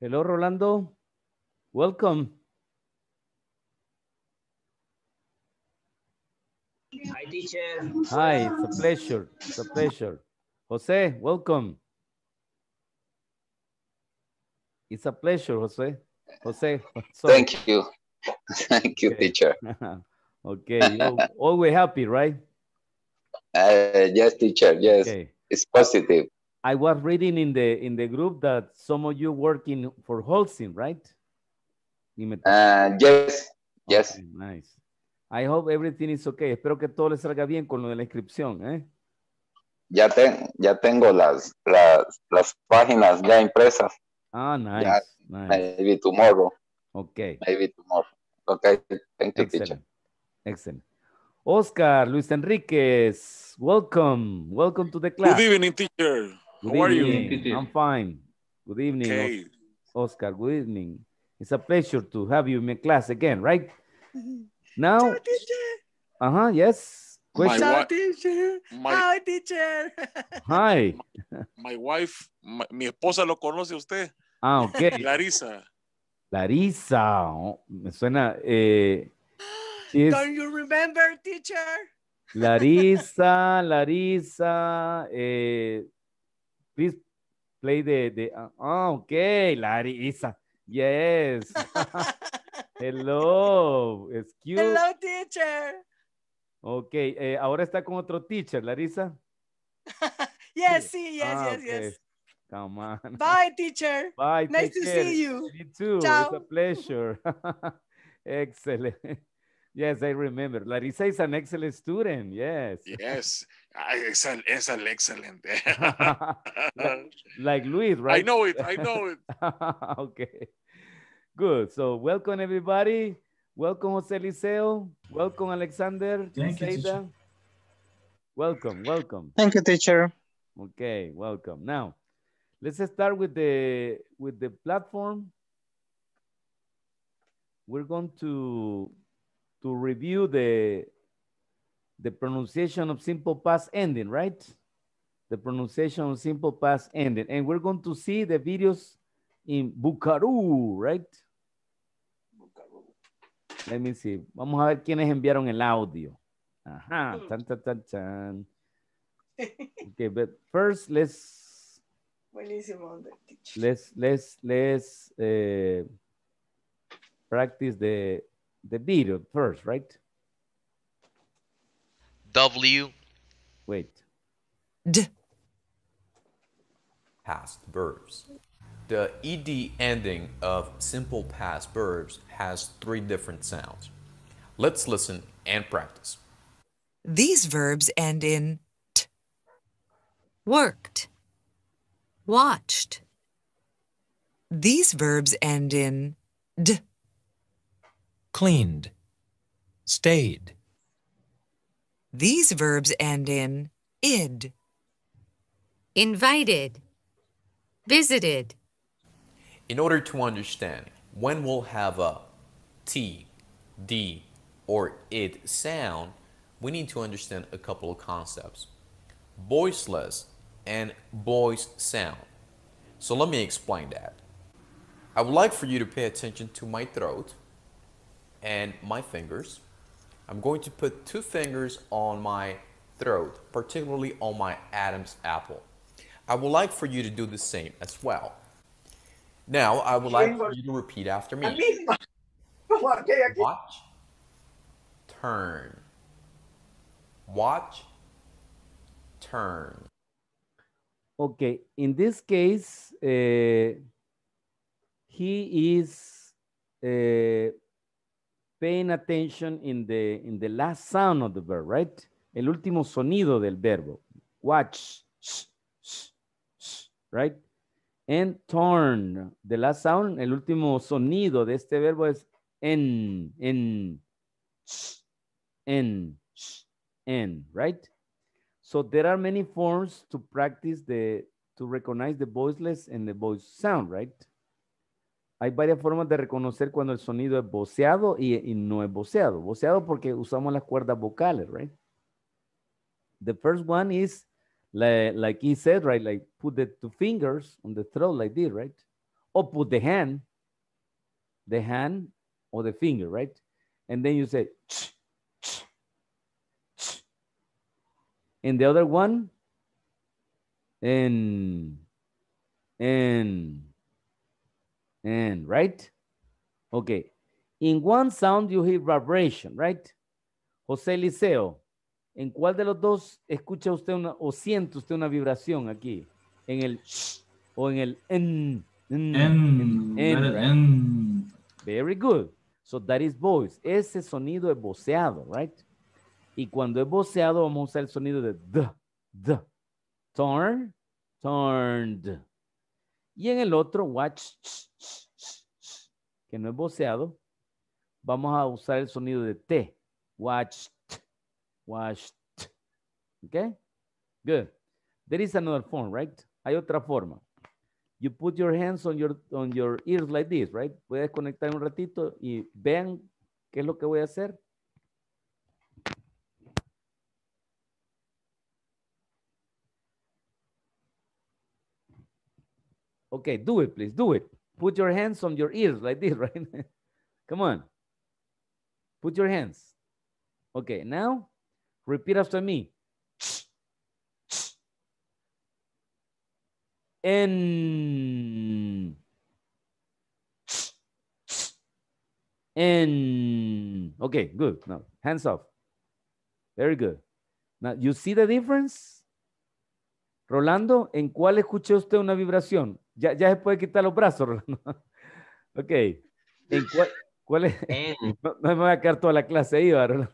Hello, Rolando. Welcome. Hi, teacher. Hi, it's a pleasure. It's a pleasure. Jose, welcome. It's a pleasure, Jose. Jose. sorry. Thank you. Thank you, Okay. teacher. okay, you always happy, right? Uh, yes, teacher. Yes, Okay. it's positive. I was reading in the in the group that some of you working for Holcim, right? Uh, yes, yes. Okay, nice. I hope everything is okay. Espero que todo le salga bien con lo de la inscripción, ¿eh? Ya, ten- ya tengo las, las, las páginas ya impresas. Ah, nice, Ya, nice. Maybe tomorrow. Okay, Maybe tomorrow. Okay. Thank you, teacher. excellent. Oscar, Luis Enriquez, welcome, welcome to the class. Good evening, teacher. Good How are you? evening. I'm fine. Good evening, Okay. Oscar. Good evening. It's a pleasure to have you in my class again, right? Now, uh-huh, yes. My, Question. wi- teacher. my, Hi, teacher. Hi. my wife, my- mi esposa lo conoce usted, Ah, ok. Larisa. Larisa. oh, me suena. Eh, is Don't you remember, teacher? Larisa, Larisa. Eh, please play the, the. Ah, ok. Larisa. Yes. Hello. Excuse. Hello, teacher. Ok. eh, ahora está con otro teacher, Larisa. Yes, see, yes, Ah, yes, yes. Come on. Bye, teacher. Bye. Nice to care. see you. Me too. It's a pleasure. excellent. Yes, I remember. Larissa is an excellent student. Yes. Yes. Es, el- es el like, like Luis, right? I know it. I know it. okay. Good. So welcome everybody. Welcome Jose Liceo. Welcome Alexander. Thank you, teacher. Welcome, welcome. Thank you, teacher. Okay, welcome. Now, let's start with the with the platform. We're going to to review the the pronunciation of simple past ending, right? The pronunciation of simple past ending, and we're going to see the videos in Bukaru, right? Let me see. Vamos a ver quiénes enviaron el audio. Ajá. Tan, tan, tan, tan. Okay, but first let's Buenísimo, teacher. let's let's let's uh, practice the the video first, right? W Wait. D. past verbs. The ed ending of simple past verbs has three different sounds. Let's listen and practice. These verbs end in t. Worked. Watched. These verbs end in d. Cleaned. Stayed. These verbs end in id. invited, visited, In order to understand when we'll have a T, D, or id sound, we need to understand a couple of concepts. Voiceless and voice sound. So let me explain that. I would like for you to pay attention to my throat and my fingers. I'm going to put two fingers on my throat, particularly on my Adam's apple. I would like for you to do the same as well. Now, I would like for you to repeat after me. Watch, turn. Watch, turn. Okay, in this case, uh, he is uh, paying attention in the in the last sound of the verb, right? El último sonido del verbo. Watch, sh, sh, sh, right? And turn. The last sound, el último sonido de este verbo es en, en, en, en, right? So there are many forms to practice the, to recognize the voiceless and the voice sound, right? Hay varias formas de reconocer cuando el sonido es voceado y, no es voceado. Voceado porque usamos las cuerdas vocales, right? The first one is like, like he said, right? Like put the two fingers on the throat like this, right? or put the hand, the hand or the finger, right? And then you say, ch, ch, ch. and the other one, and, and, and, right? Okay. In one sound you hear vibration, right? José Liceo, ¿en cuál de los dos escucha usted una o siente usted una vibración aquí? ¿En el sh o en el en? en, En, en, better right? en. Very good. So that is voice. Ese sonido es voceado, right? Y cuando es voceado vamos a usar el sonido de the, the. Turn, turned. Y en el otro, watch, ch, ch, ch, ch, que no es voceado, vamos a usar el sonido de T. Watched, watched. Okay? Good. There is another form, right? Hay otra forma. You put your hands on your, on your ears like this, right? Puedes conectar un ratito y vean qué es lo que voy a hacer. Okay, do it, please, do it. Put your hands on your ears like this, right? Come on. Put your hands. Okay, now repeat after me. En. En. Okay, good. Now, hands off. Very good. Now, you see the difference? Rolando, ¿en cuál escuchó usted una vibración? Ya, ya se puede quitar los brazos, Rolando. ok. ¿En cuál, cuál es? No, no me voy a quedar toda la clase ahí, ¿verdad?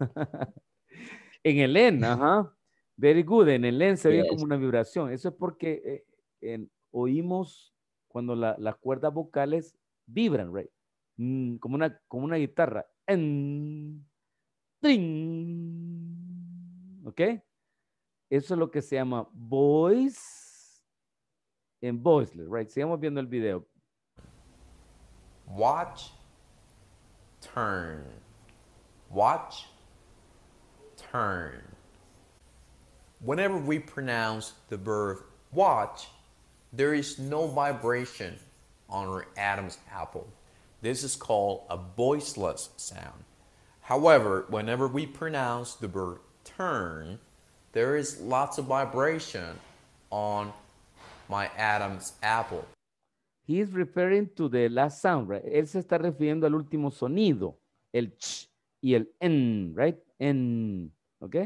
en el EN, ajá. Very good. En el EN se Yes. como una vibración. Eso es porque eh, en- oímos cuando la- las cuerdas vocales vibran, right? Mm, como, una, como una guitarra. En, trin. ¿Ok? Eso es lo que se llama voice en voiceless, right? Sigamos viendo el video. Watch, turn. Watch, turn. Whenever we pronounce the verb watch, there is no vibration on our Adam's apple. This is called a voiceless sound. However, whenever we pronounce the verb turn, there is lots of vibration on my Adam's apple. He is referring to the last sound, right? Él se está refiriendo al último sonido, el ch y el en, right? En, ¿ok?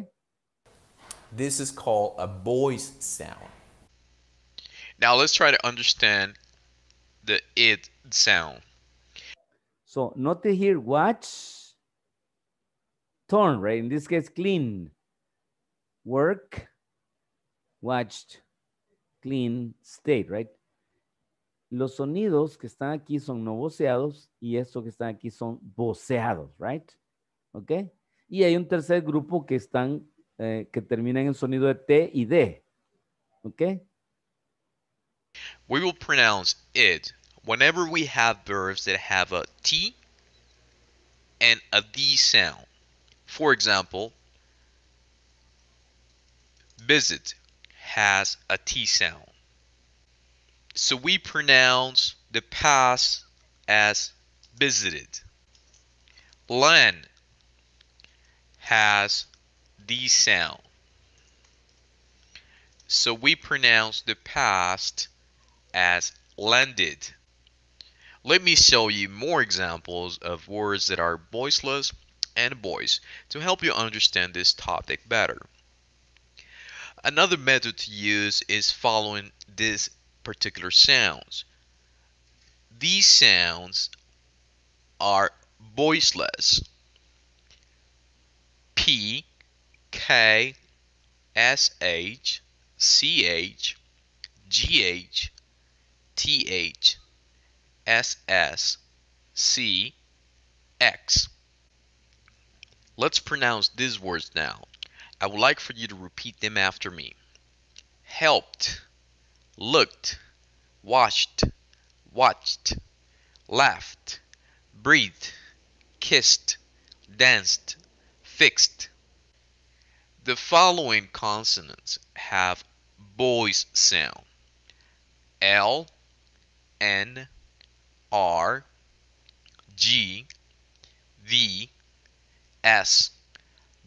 This is called a voice sound. Now let's try to understand the it sound. So, note here, watch, turn, right? In this case, clean, work, watched, clean, state, right? Los sonidos que están aquí son no voceados y estos que están aquí son voceados, right? ¿Ok? Y hay un tercer grupo que están, eh, que terminan en sonido de T y D. ¿Ok? We will pronounce it whenever we have verbs that have a T and a D sound. For example, visit has a T sound. So we pronounce the past as visited. Land has D sound. So we pronounce the past as landed. Let me show you more examples of words that are voiceless and voice to help you understand this topic better. Another method to use is following these particular sounds. These sounds are voiceless. P, K, S, H, C, H, G, H, T, H, S, S, C, X. Let's pronounce these words now. I would like for you to repeat them after me. Helped, looked, watched, watched, laughed, breathed, kissed, danced, fixed. The following consonants have voice sound. L, N, R G V S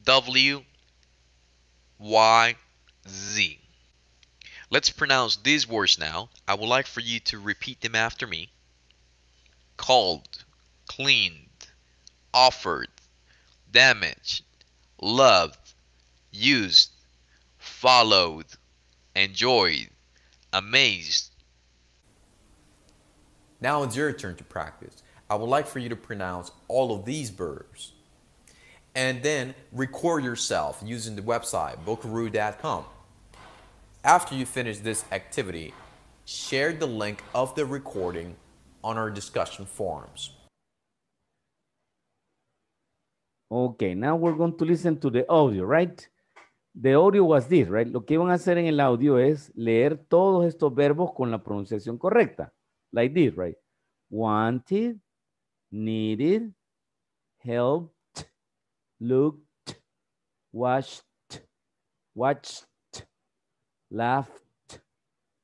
W Y Z. Let's pronounce these words now. I would like for you to repeat them after me. Called, cleaned, offered, damaged, loved, used, followed, enjoyed, amazed. Now it's your turn to practice. I would like for you to pronounce all of these verbs and then record yourself using the website vocaroo.com. After you finish this activity, share the link of the recording on our discussion forums. Okay, now we're going to listen to the audio, right? The audio was this, right? Lo que van a hacer en el audio es leer todos estos verbos con la pronunciación correcta. Like this, right? Wanted, needed, helped, looked, watched, watched, laughed,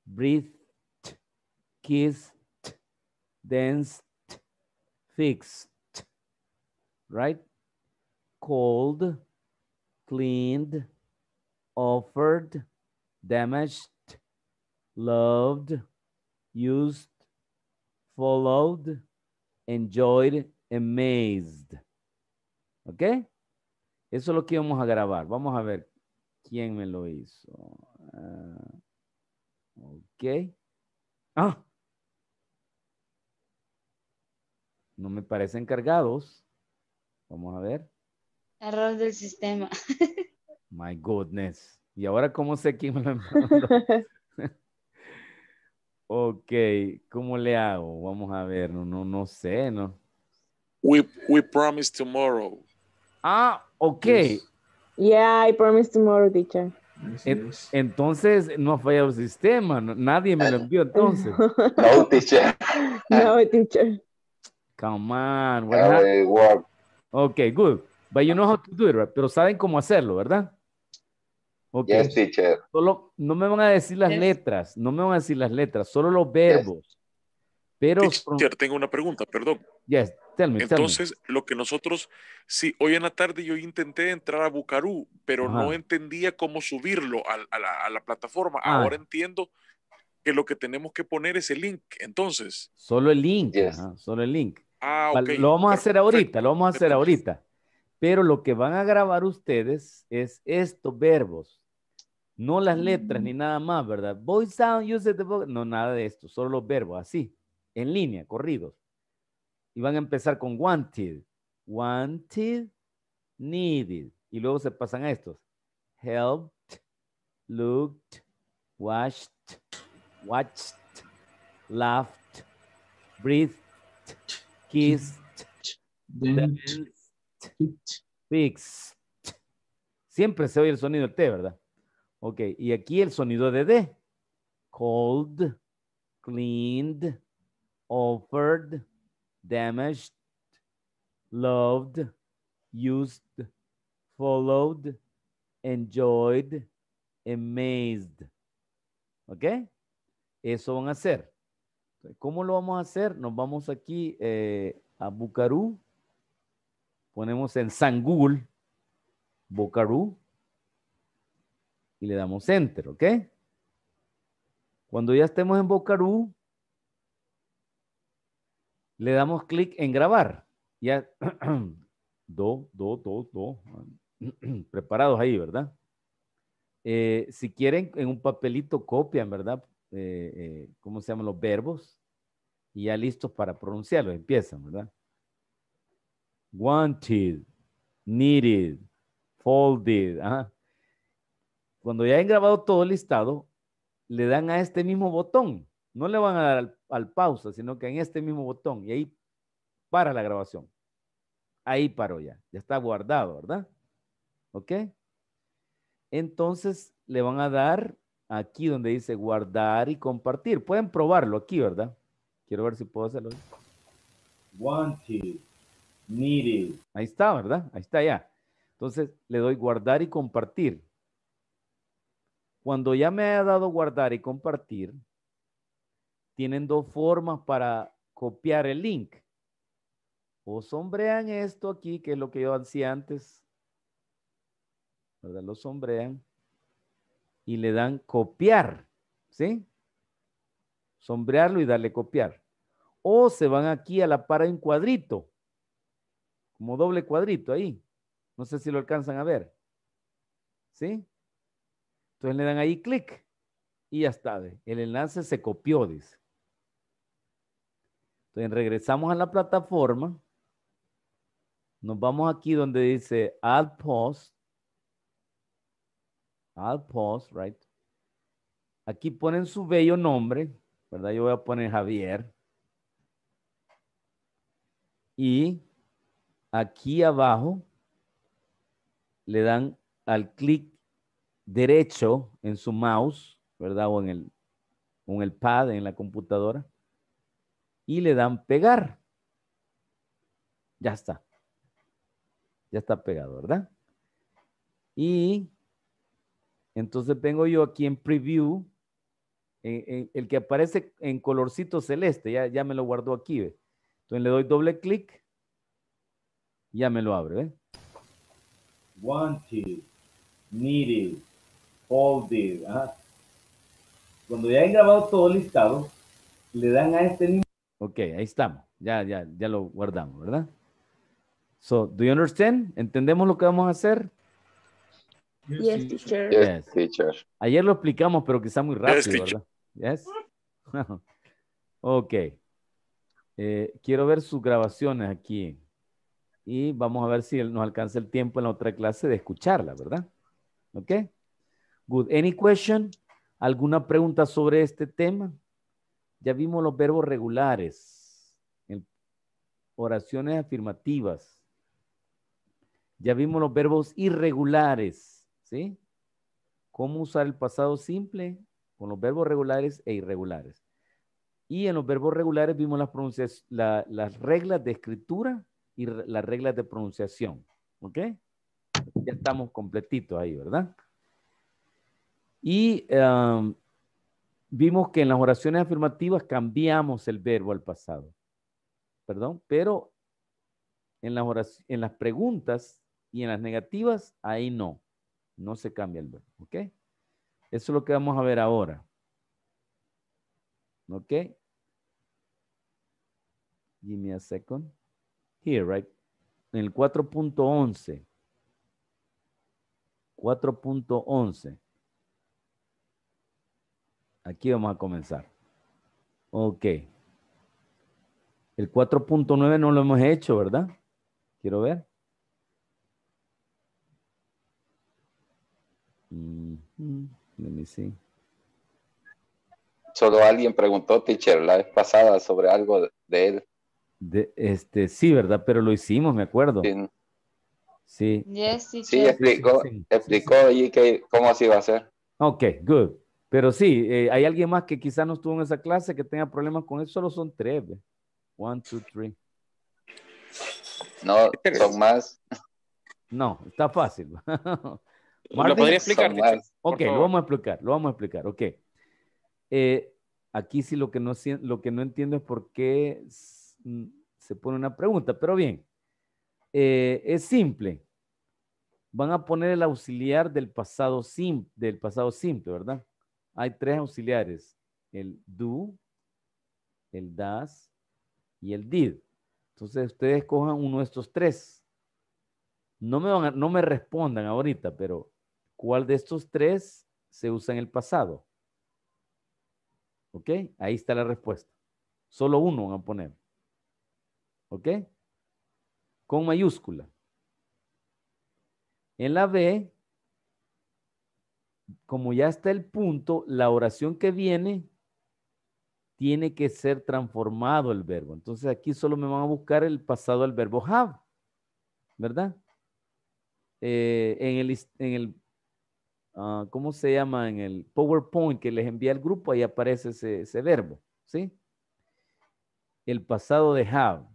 breathed, kissed, danced, fixed, right? Called, cleaned, offered, damaged, loved, used, followed, enjoyed, amazed. ¿Ok? Eso es lo que vamos a grabar. Vamos a ver quién me lo hizo. Ah, ok. Ah. No me parecen cargados. Vamos a ver. Error del sistema. My goodness. ¿Y ahora cómo sé quién me lo mandó? ok, ¿cómo le hago? Vamos a ver, no, no, no sé, ¿no? We, we promise tomorrow. Ah, ok. Yeah, I promise tomorrow, teacher. En- entonces no ha fallado el sistema, no- nadie me lo envió entonces. No, teacher. No, teacher. Come on, what work. Okay, good. But you know how to do it, right? Pero saben cómo hacerlo, ¿verdad? Okay. Yes, teacher. Solo, no me van a decir las Yes. letras, no me van a decir las letras, solo los verbos. Pero, Teacher, tengo una pregunta, perdón. yes, tell me, tell me. Entonces, lo que nosotros, sí, hoy en la tarde yo intenté entrar a Bucarú, pero Ajá. no entendía cómo subirlo a, la, a la plataforma. Ah. Ahora entiendo que lo que tenemos que poner es el link. Entonces, Solo el link, Yes. ajá, solo el link. ah. Lo vamos a hacer ahorita, lo vamos a hacer ahorita. Pero lo que van a grabar ustedes es estos verbos, no las letras ni nada más, ¿verdad? Voice sound, use the voice. No, nada de esto, solo los verbos, así, en línea, corridos. Y van a empezar con wanted, wanted, needed. Y luego se pasan a estos. Helped, looked, watched, watched, laughed, breathed, kissed, danced, fixed. Siempre se oye el sonido del T, ¿verdad? Ok, y aquí el sonido de D. Cold, cleaned, offered, damaged, loved, used, followed, enjoyed, amazed. ¿Ok? Eso van a hacer. ¿Cómo lo vamos a hacer? Nos vamos aquí eh, a Bucarú. Ponemos en San Bucarú, y le damos Enter, ¿ok? Cuando ya estemos en Bucarú, le damos clic en grabar. Ya, do, do, do, do. Preparados ahí, ¿verdad? Eh, si quieren, en un papelito copian, ¿verdad? Eh, eh, ¿Cómo se llaman los verbos? Y ya listos para pronunciarlos, empiezan, ¿verdad? Wanted, needed, folded. Cuando ya hayan grabado todo listado, le dan a este mismo botón. No le van a dar al, al pausa, sino que en este mismo botón. Y ahí para la grabación. Ahí paró ya. Ya está guardado, ¿verdad? ¿Ok? Entonces le van a dar aquí donde dice guardar y compartir. Pueden probarlo aquí, ¿verdad? Quiero ver si puedo hacerlo. Wanted, needed. Ahí está, ¿verdad? Ahí está ya. Entonces le doy guardar y compartir. Cuando ya me haya dado guardar y compartir, tienen dos formas para copiar el link. O sombrean esto aquí, que es lo que yo hacía antes. ¿Verdad? Lo sombrean y le dan copiar, ¿sí? Sombrearlo y darle copiar. O se van aquí a la par en cuadrito, como doble cuadrito ahí. No sé si lo alcanzan a ver. ¿Sí? Entonces le dan ahí clic y ya está. El enlace se copió, dice. Entonces regresamos a la plataforma. Nos vamos aquí donde dice Add Post. Add Post, right? Aquí ponen su bello nombre, ¿verdad? Yo voy a poner Javier. Y aquí abajo le dan al clic derecho en su mouse, ¿verdad? O en el, en el pad en la computadora. Y le dan pegar. Ya está. Ya está pegado, ¿verdad? Y entonces vengo yo aquí en preview, en- el que aparece en colorcito celeste, ya, ya me lo guardó aquí, ¿ve? Entonces le doy doble clic, ya me lo abre, ¿ve? Wanted, needed, folded, ajá. Cuando ya han grabado todo listado, le dan a este mismo. Ok, ahí estamos. Ya, ya, ya lo guardamos, ¿verdad? So, do you understand? ¿Entendemos lo que vamos a hacer? Yes, teacher. Yes, teacher. Ayer lo explicamos, pero quizá muy rápido, teacher. ¿verdad? Yes. ok. Eh, quiero ver sus grabaciones aquí. Y vamos a ver si nos alcanza el tiempo en la otra clase de escucharla, ¿verdad? Ok. Good. Any question? ¿Alguna pregunta sobre este tema? Ya vimos los verbos regulares, oraciones afirmativas. Ya vimos los verbos irregulares, ¿sí? cómo usar el pasado simple con los verbos regulares e irregulares. Y en los verbos regulares vimos las, reglas de escritura y las reglas de pronunciación. ¿Ok? Ya estamos completitos ahí, ¿verdad? Y um, vimos que en las oraciones afirmativas cambiamos el verbo al pasado. Perdón, pero en las, orac- en las preguntas y en las negativas, ahí no. No se cambia el verbo, ¿ok? Eso es lo que vamos a ver ahora. ¿Ok? Give me a second. Here, right? En el 4.11. 4.11. Aquí vamos a comenzar. Ok. El 4.9 no lo hemos hecho, ¿verdad? Quiero ver. Mhm. Let me see. Solo alguien preguntó, teacher, la vez pasada sobre algo de- él. De, este, sí, ¿verdad? Pero lo hicimos, me acuerdo. Sí, Sí. Yes, sí, explicó, sí, sí, explicó allí que cómo se iba a hacer. Ok, good. Pero sí, eh, hay alguien más que quizás no estuvo en esa clase que tenga problemas con eso. Solo son tres. ve. One, two, three. No, son más. No, está fácil. ¿Lo podría explicar. Ok, lo vamos a explicar, lo vamos a explicar, ok. Eh, aquí sí lo que, no, lo que no entiendo es por qué se pone una pregunta, pero bien, eh, es simple. Van a poner el auxiliar del pasado, sim, del pasado simple, ¿verdad? Hay tres auxiliares, el do, el das y el did. Entonces ustedes cojan uno de estos tres. No me, no me respondan ahorita, pero ¿cuál de estos tres se usa en el pasado? ¿Ok? Ahí está la respuesta. Solo uno van a poner. ¿Ok? Con mayúscula. En la B, como ya está el punto, la oración que viene tiene que ser transformado el verbo. Entonces aquí solo me van a buscar el pasado del verbo have, ¿verdad? Eh, en el, en el ah, ¿cómo se llama? En el PowerPoint que les envía el grupo, ahí aparece ese, ese verbo, ¿sí? El pasado de have,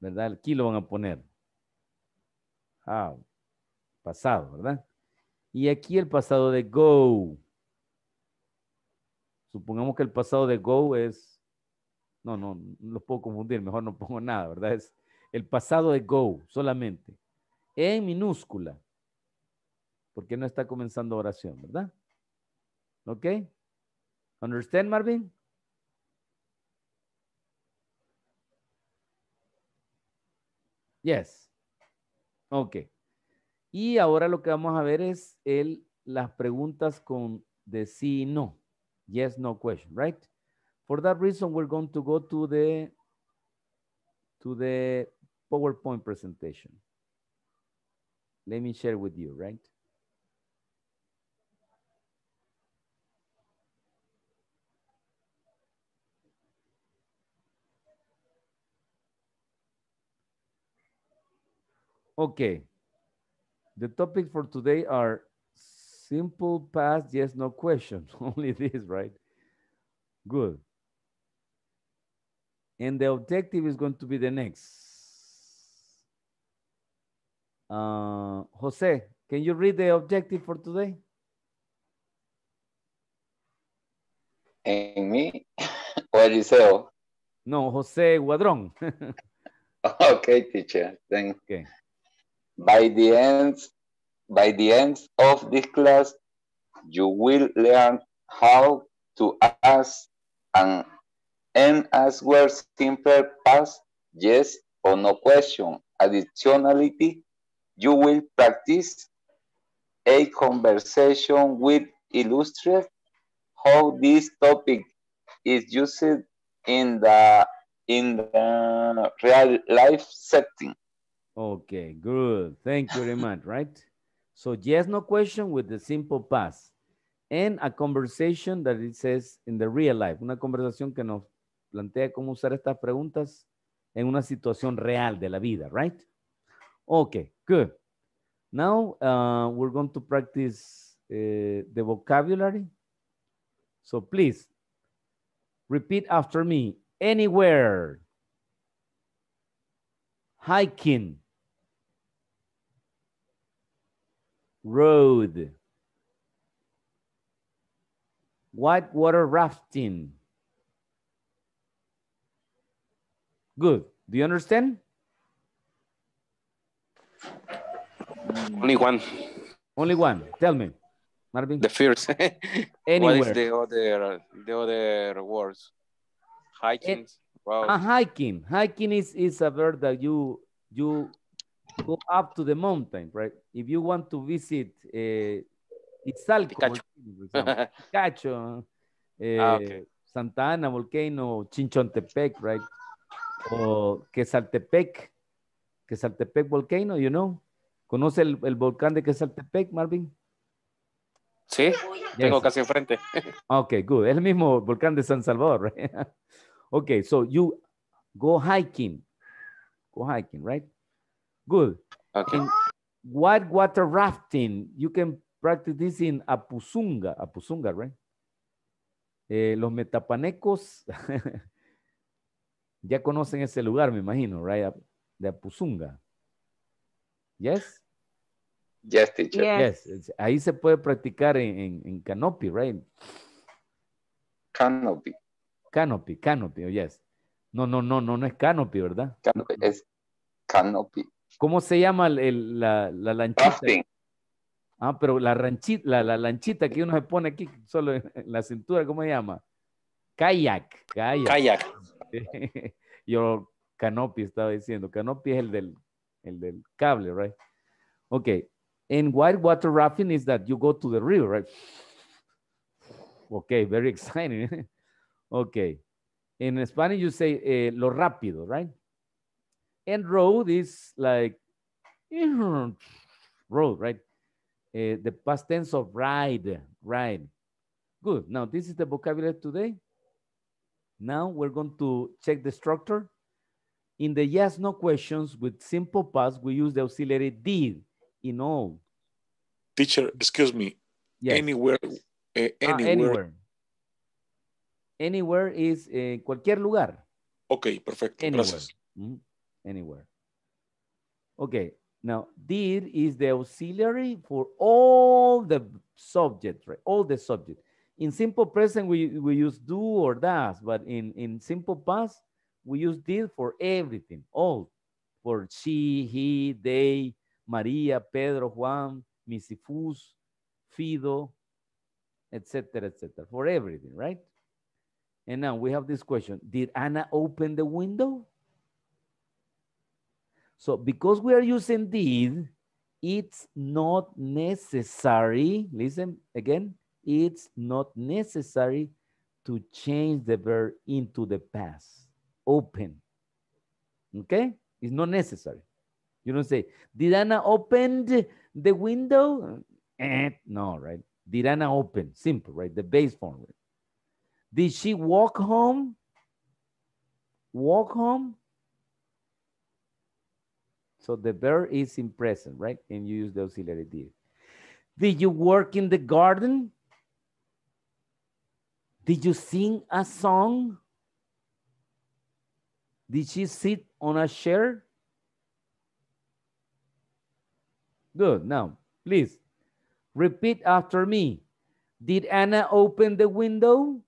¿verdad? Aquí lo van a poner. Have, pasado, ¿verdad? Y aquí el pasado de go. Supongamos que el pasado de go es No, no, no los puedo confundir, mejor no pongo nada, ¿verdad? Es el pasado de go solamente. En minúscula. Porque no está comenzando oración, ¿verdad? ¿Ok? Understand, Marvin? Yes. Ok. Y ahora lo que vamos a ver es el, las preguntas con de sí y no. Yes, no question, right? For that reason, we're going to go to the to the PowerPoint presentation. Let me share with you, right? Okay. The topics for today are simple past, yes, no question. Only this, right? Good. And the objective is going to be the next. Uh, Jose, can you read the objective for today? En mí, you say? No, Jose Guadrón. Okay, teacher. Thank Okay. By the end, by the end of this class, you will learn how to ask and, and answer simple past yes or no question. Additionally, you will practice a conversation with illustrate how this topic is used in the in the real life setting. Okay, good. Thank you very much, right? So yes, no question with the simple past. And a conversation that it says in the real life. Una conversación que nos plantea cómo usar estas preguntas en una situación real de la vida, right? Okay, good. Now uh, we're going to practice uh, the vocabulary. So please repeat after me. Anywhere. Hiking. Road, whitewater rafting. Good. Do you understand? Only one. Only one. Tell me, Marvin. The first. what Anywhere. is the other the other words? Hiking. Wow. Ah, hiking. Hiking is, is a verb that you you go up to the mountain, right? If you want to visit uh, Izalco, Picacho. volcano, for example, Picacho, eh, Ah, okay. Santa Ana volcano, Chinchontepec, right? O Quesaltepec, Quesaltepec volcano, you know? ¿Conoce el, el volcán de Quesaltepec, Marvin? Sí, tengo casi enfrente. Okay, good. Es el mismo volcán de San Salvador, right? okay, so you go hiking. Go hiking, right? Good. Okay. In whitewater rafting, you can practice this in Apuzunga. Apuzunga, right? Eh, los metapanecos ya conocen ese lugar, me imagino, right? De Apuzunga. Yes? Yes, teacher. Yes. Ahí se puede practicar en, en, en canopy, right? Canopy. Canopy, canopy, oh, yes. No, no, no, no, no es canopy, ¿verdad? Canopy. Es canopy. ¿Cómo se llama el- el- la, la lanchita? Rafting. Ah, pero la ranchita, la, la lanchita que uno se pone aquí, solo en la cintura, ¿cómo se llama? Kayak. Kayak. Kayak. Yo canopy estaba diciendo. Canopy es el del, el del cable, right? Okay. And whitewater rafting is that you go to the river, right? Okay, very exciting. okay. In Spanish, you say eh, lo rápido, right? And road is like road, right? Eh, the past tense of ride, ride. Good. Now, this is the vocabulary today. Now we're going to check the structure. In the yes, no questions with simple past, we use the auxiliary did in all. Teacher, excuse me. Yes. Anywhere. eh, Ah, anywhere. anywhere. Anywhere is eh, cualquier lugar. Ok, perfecto. Anywhere. Gracias. Mhm. Anywhere. Okay. Now, did is the auxiliary for all the subject, right? All the subject. In simple present, we, we use do or does, but in, in simple past, we use did for everything, all. For she, he, they, Maria, Pedro, Juan, Misifus, Fido, etc., etc. For everything, right? And now we have this question. Did Anna open the window? So because we are using did, it's not necessary, listen again, it's not necessary to change the verb into the past. Open. Okay? It's not necessary. You don't say, did Anna open the window? Eh, no, right? Did Anna open? Simple, right? The base form. Did she walk home? Walk home? So the verb is in present, right? And you use the auxiliary did. Did you work in the garden? Did you sing a song? Did she sit on a chair? Good. Now, please repeat after me. Did Anna open the window?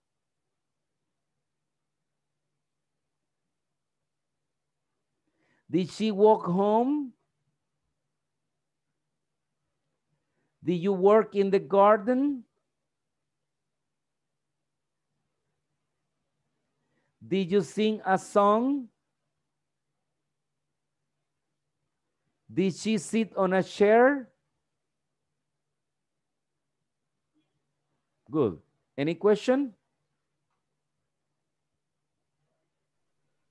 Did she walk home? Did you work in the garden? Did you sing a song? Did she sit on a chair? Good. Any question?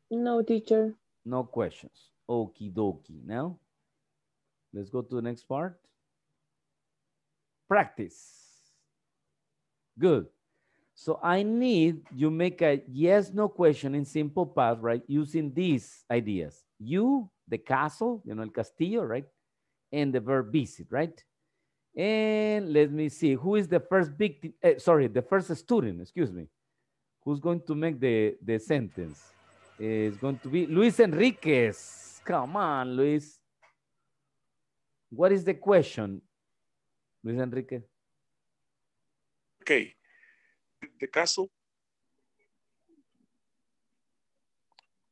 No, teacher. No questions. Okie dokie. Now, let's go to the next part. Practice. Good. So I need you make a yes, no question in simple past, right? Using these ideas. You, the castle, you know, el castillo, right? And the verb visit, right? And let me see, who is the first victim? eh, sorry, the first student, excuse me. Who's going to make the, the sentence? Is going to be Luis Enriquez. Come on, Luis. What is the question, Luis Enriquez? Okay. The castle.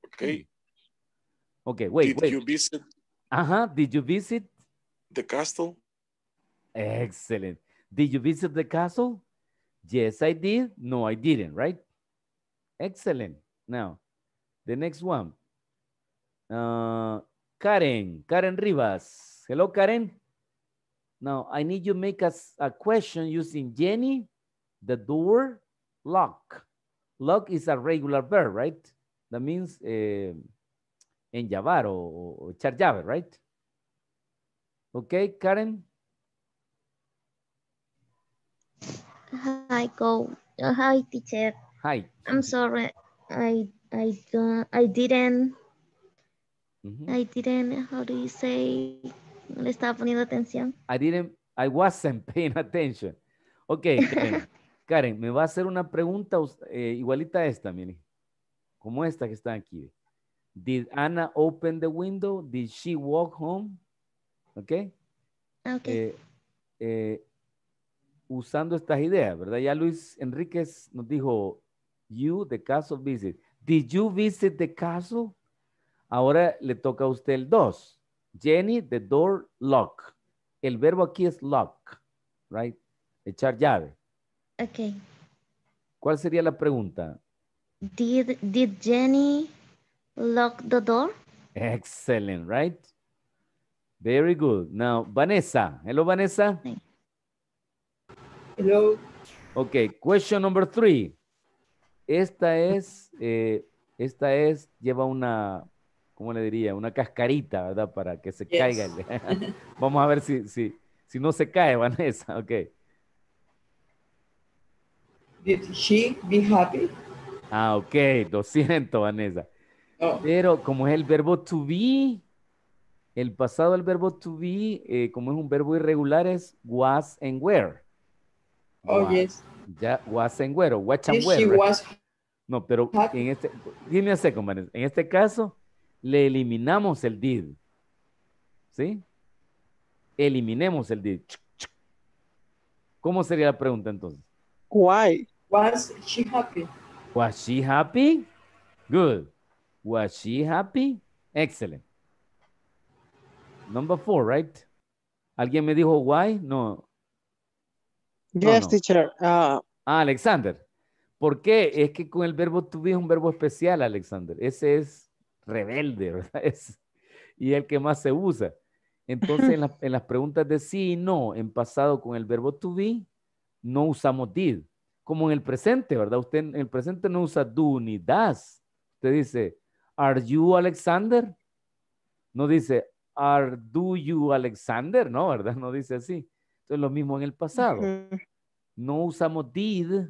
Okay. Okay, wait, Did wait. you visit Uh-huh, did you visit? the castle? Excellent. Did you visit the castle? Yes, I did. No, I didn't, right? Excellent. Now, the next one. Uh, Karen, Karen Rivas. Hello, Karen. Now, I need you to make us a question using Jenny, the door, lock. Lock is a regular verb, right? That means eh, enllavar o, o echar llave, right? Okay, Karen. Hi, go. Uh, hi, teacher. Hi. I'm sorry. I I don't. I didn't. I didn't. How do you say? No le estaba poniendo atención. I didn't, I wasn't paying attention. Ok, Karen, Karen, me va a hacer una pregunta eh, igualita a esta, mire. Como esta que está aquí. Did Anna open the window? Did she walk home? Ok. Okay. Eh, eh, usando estas ideas, ¿verdad? Ya Luis Enríquez nos dijo, you, the castle visit. Did you visit the castle? Ahora le toca a usted el dos. Jenny, the door lock. El verbo aquí es lock, right? Echar llave. Okay. ¿Cuál sería la pregunta? Did Did Jenny lock the door? Excellent, right? Very good. Now, Vanessa. Hello, Vanessa. Hello. Okay, question number three. Esta es, eh, esta es, lleva una, ¿cómo le diría? Una cascarita, ¿verdad? Para que se Yes. caiga. el- Vamos a ver si, si, si no se cae, Vanessa. Ok. Did she be happy? Ah, ok. Lo siento, Vanessa. Pero como es el verbo to be, el pasado del verbo to be, eh, como es un verbo irregular, es was and were. Oh, Was. yes. Ya, was and were, o watch and Yes, were. she right? was No, pero en este, give me a second, Vanessa. En este caso, le eliminamos el did. ¿Sí? Eliminemos el did. ¿Cómo sería la pregunta entonces? Why? Was she happy? Was she happy? Good. Was she happy? Excellent. Number four, right? ¿Alguien me dijo why? No, Yes, no. teacher. Uh, Ah, Alexander. ¿Por qué? Es que con el verbo to be es un verbo especial, Alexander. Ese es rebelde, ¿verdad? Es, y el que más se usa. Entonces, en, la- en las preguntas de sí y no, en pasado con el verbo to be, no usamos did. Como en el presente, ¿verdad? Usted en el presente no usa do ni does. Usted dice, are you Alexander? No dice, are do you Alexander? No, ¿verdad? No dice así. Entonces, lo mismo en el pasado no usamos did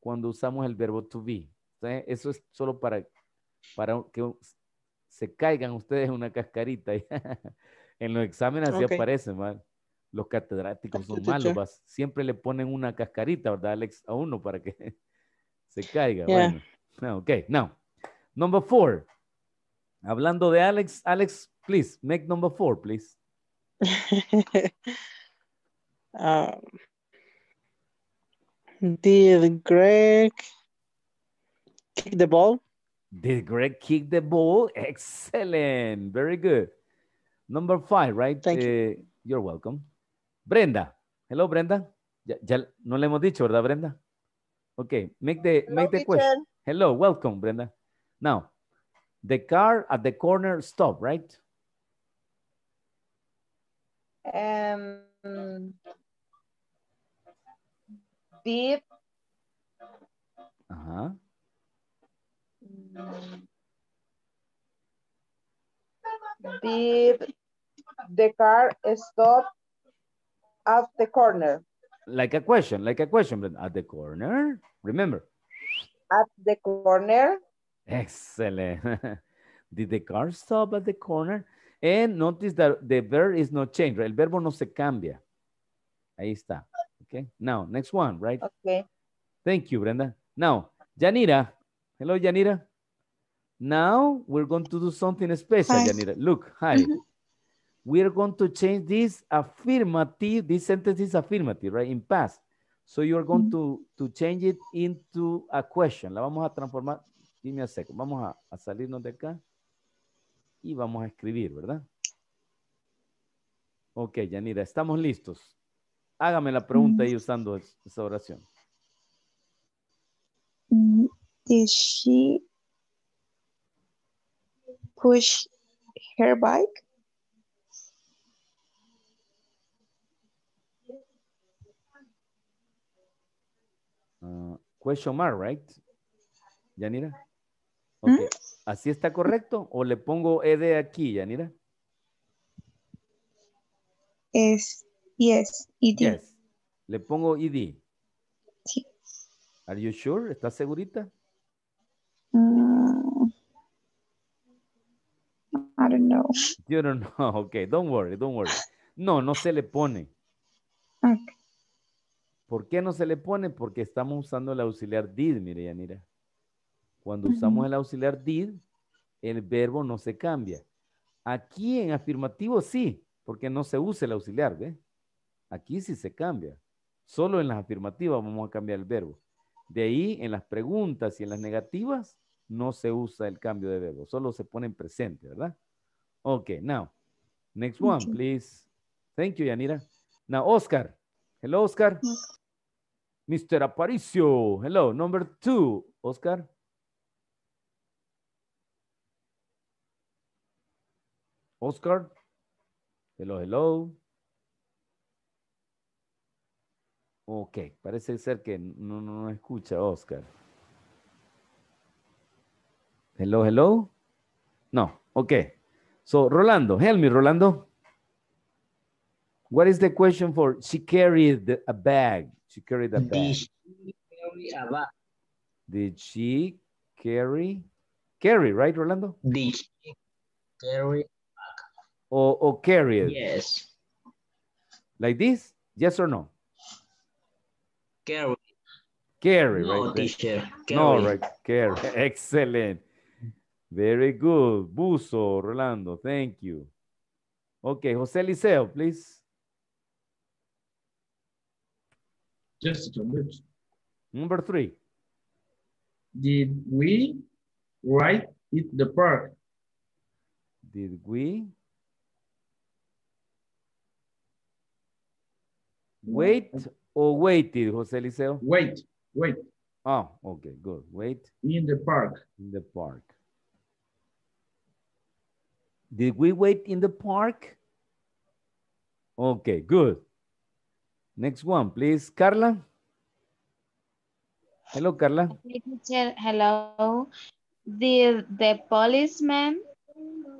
cuando usamos el verbo to be. Entonces, Eso es solo para, para que se caigan ustedes una cascarita. en los exámenes así Ok. aparecen, ¿va? Los catedráticos son malos. Siempre le ponen una cascarita, ¿verdad, Alex? A uno para que se caiga. Yeah. Bueno, no, ok, now, number four. Hablando de Alex, Alex, please, make number four, please. Um, did Greg kick the ball? Did Greg kick the ball? Excellent. Very good. Number five, right? Thank you. Eh, you're welcome. Brenda. Hello, Brenda. Ya, ya no le hemos dicho, ¿verdad, Brenda? Okay, make the, make the question. Hello, welcome, Brenda. Now, the car at the corner stop, right? Um, did Uh-huh. did the car stop at the corner? Like a question, like a question, Brenda. At the corner, remember. At the corner, Excellent. Did the car stop at the corner? And notice that the verb is not changed. El verbo no se cambia. Ahí está. Okay. Now, next one, right? okay. Thank you, Brenda. Now, Janira. Hello, Janira. Now, we're going to do something special, Hi. Janira. Look, hi. We're going to change this affirmative. This sentence is affirmative, right? In past. So you're going to, to change it into a question. La vamos a transformar. Give me a second. Vamos a, a salirnos de acá. Y vamos a escribir, ¿verdad? Ok, Yanira, estamos listos. Hágame la pregunta ahí usando es- esa oración. Mm, Did she push her bike? Ah, question mark, right? Yanira. Ok. ¿Así está correcto? ¿O le pongo ed aquí, Yanira? Es, yes, did. Yes. Le pongo id. Sí. Are you sure? ¿Estás segurita? Mm, I don't know. You don't know. Ok, don't worry, don't worry. No, no se le pone. Ok. ¿Por qué no se le pone? Porque estamos usando el auxiliar did, mire, Yanira. Cuando usamos el auxiliar did, el verbo no se cambia. Aquí en afirmativo sí, porque no se usa el auxiliar, ¿ve? Aquí sí se cambia. Solo en las afirmativas vamos a cambiar el verbo. De ahí, en las preguntas y en las negativas, no se usa el cambio de verbo. Solo se pone en presente, ¿verdad? Ok, now, next one, please. Thank you, Yanira. Now, Oscar. Hello, Oscar. Mr. Aparicio. Hello, number two, Oscar. Oscar. Hello, hello. Ok, parece ser que no, no, no escucha Oscar. Hello, hello. No, okay. So, Rolando, help me, Rolando. What is the question for? She carried a bag. She carried a bag. Did she carry a bag? Did she carry? Carry, right, Rolando? Did she carry? Or, or carry it? Yes. Like this? Yes or no? Carry. Carry, No, right? teacher. No, right. Carry. Excellent. Very good. Buso, Rolando. Thank you. Okay, Jose Eliseo, please. Yes, teacher, good. Number three. Did we ride in the park? Did we wait or waited, Jose Eliseo? Wait, wait. Oh, okay, good. Wait In the park. in the park. Did we wait in the park? Okay, good. Next one, please. Carla. Hello, Carla. Okay, teacher, hello. Did the policeman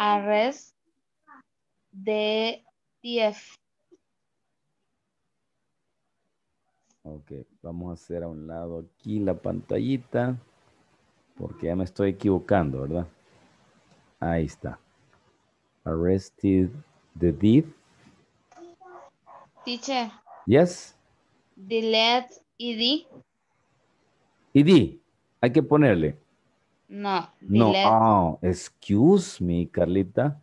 arrest the thief? Ok, vamos a hacer a un lado aquí la pantallita porque ya me estoy equivocando, ¿verdad? Ahí está. Arrested the thief. Teacher, Yes. delete ed? ID. Hay que ponerle. No, No. Oh, excuse me, Carlita.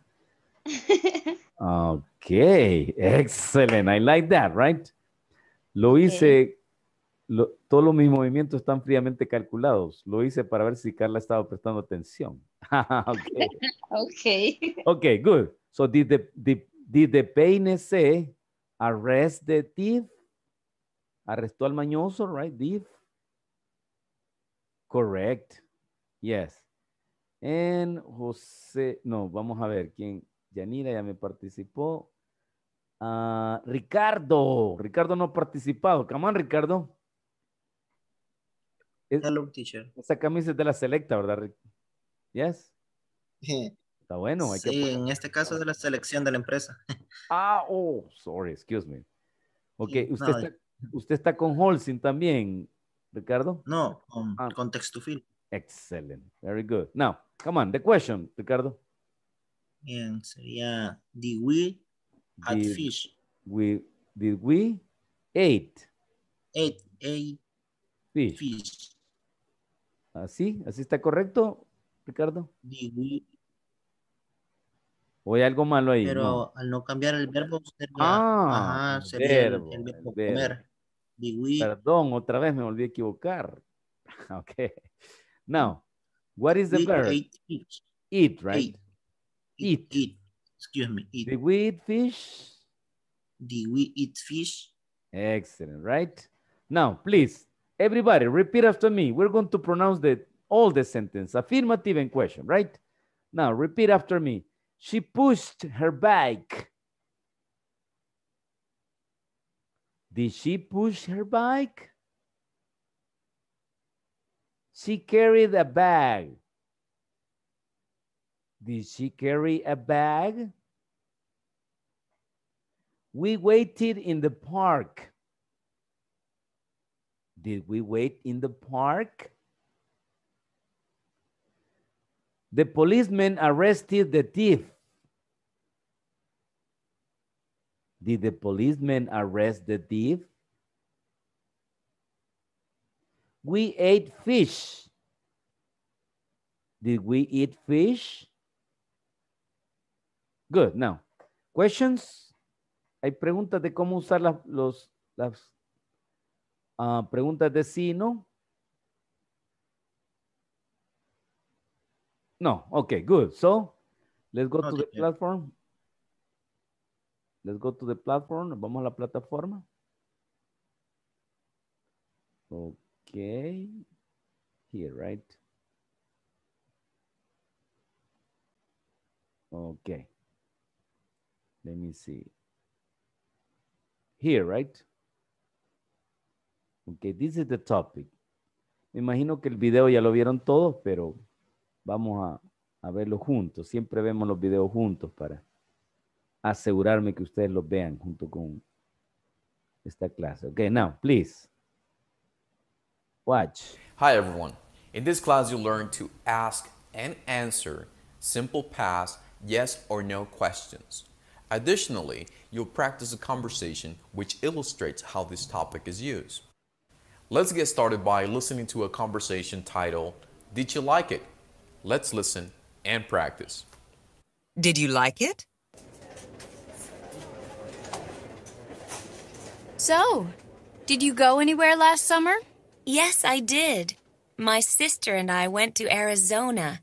Okay, excellent. I like that, right? Lo hice, lo- todos los mis movimientos están fríamente calculados. Lo hice para ver si Carla estaba prestando atención. okay. Okay. Okay, good. So did the, did, did the PNC arrest the thief? Arrestó al mañoso, right? Thief. Correct. Yes. And José, no, vamos a ver quién. Yanira ya me participó. Ah, Ricardo. Ricardo no ha participado. Come on, Ricardo. Es- Hello, teacher. esa camisa es de la selecta, ¿verdad? Ric- Yes. Está bueno. Hay sí, en este caso de la selección de la empresa. Ah, oh, sorry, excuse me. Ok, Sí, usted, no, está, usted está con Holcim también, Ricardo? No, con, Ah. con text to field. Excellent, very good. Now, come on, the question, Ricardo. Bien, sería, did we Did fish? we, did we ate Ate a fish? fish. ¿Así? ¿Así está correcto, Ricardo? Did we, ¿O hay algo malo ahí? pero No. al no cambiar el verbo sería, Ah, ajá, sería verbo, el, verbo el verbo. comer. Did we, Perdón, otra vez me volví a equivocar. Okay. Now, what is the verb? ate fish? Eat, right? Eat. Eat. Excuse me. Eat. Did we eat fish? Did we eat fish? Excellent, right? Now, please, everybody, repeat after me. We're going to pronounce the all the sentence, affirmative and question, right? Now, repeat after me. She pushed her bike. Did she push her bike? She carried a bag. Did she carry a bag? We waited in the park. Did we wait in the park? The policeman arrested the thief. Did the policeman arrest the thief? We ate fish. Did we eat fish? Good. Now, questions? Hay preguntas de cómo usar las, los, las ah, preguntas de sí, ¿no? No, okay, good. So, let's go to the platform. Let's go to the platform. Vamos a la plataforma. Okay. Here, right? Okay. Let me see. Here, right? Okay, this is the topic. Me imagino que el video ya lo vieron todos, pero vamos a, verlo juntos. Siempre vemos los videos juntos para asegurarme que ustedes los vean junto con esta clase. Okay, now, please. Watch. Hi everyone. In this class you'll learn to ask and answer simple past yes or no questions. Additionally, you'll practice a conversation which illustrates how this topic is used. Let's get started by listening to a conversation titled, Did you like it? Let's listen and practice. Did you like it? So, did you go anywhere last summer? Yes, I did. My sister and I went to Arizona.